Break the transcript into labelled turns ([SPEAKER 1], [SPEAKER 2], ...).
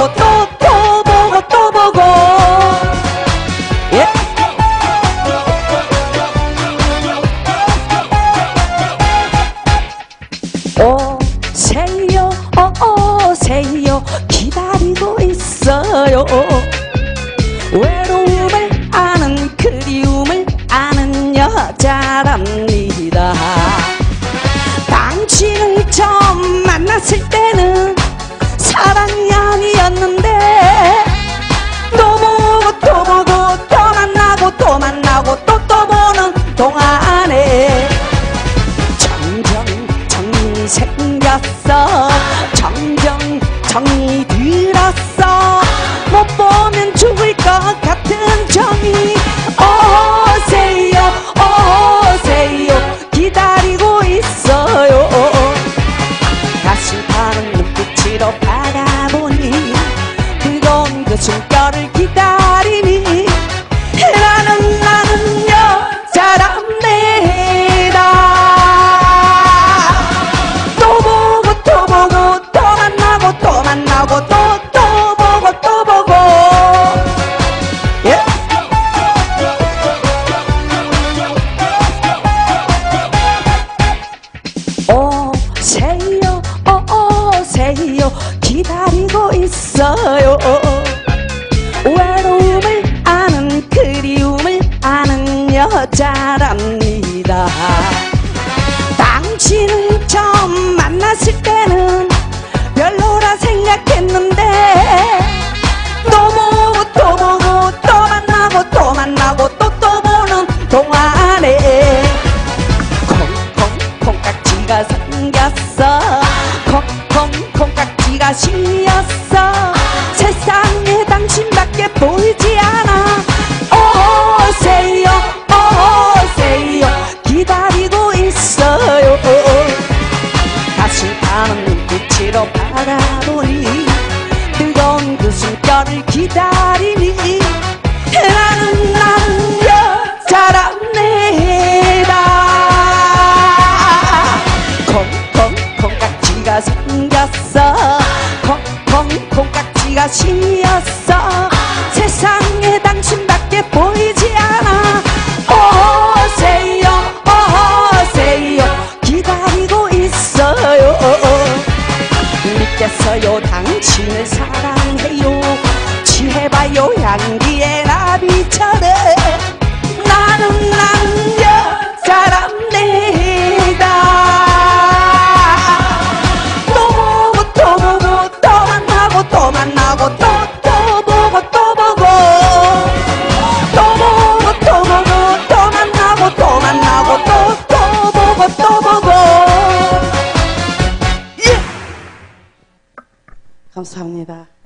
[SPEAKER 1] 만나고 또또또 보고 또 보고 예? 오세요 오세요. 기다리고 있어요. 외로움을 아는 그리움을 아는 여자랍니다. 당신을 처음 만났을 때는 사랑이 또또 보는 동안에 점점 정이 생겼어. 점점 정이 들었어. 못 보면 죽을 것 같은 정이. 오세요 오세요. 기다리고 있어요. 가슴 타는 눈빛으로 바라보니 뜨거운 그 숨결을 씌었어. 세상에 당신밖에 보이지 않아. 오세요 오세요. 기다리고 있어요. 가슴 타는 눈빛으로 바라보니 뜨거운 그 숨결을 기다리니 나는 나는 여자랍니다 콩 씌었어. 세상에 당신밖에 보이지 않아. 오세요 오세요. 기다리고 있어요. 믿겠어요 당신을 사랑해요. 취해봐요 향기의 나비처럼 감사합니다.